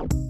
you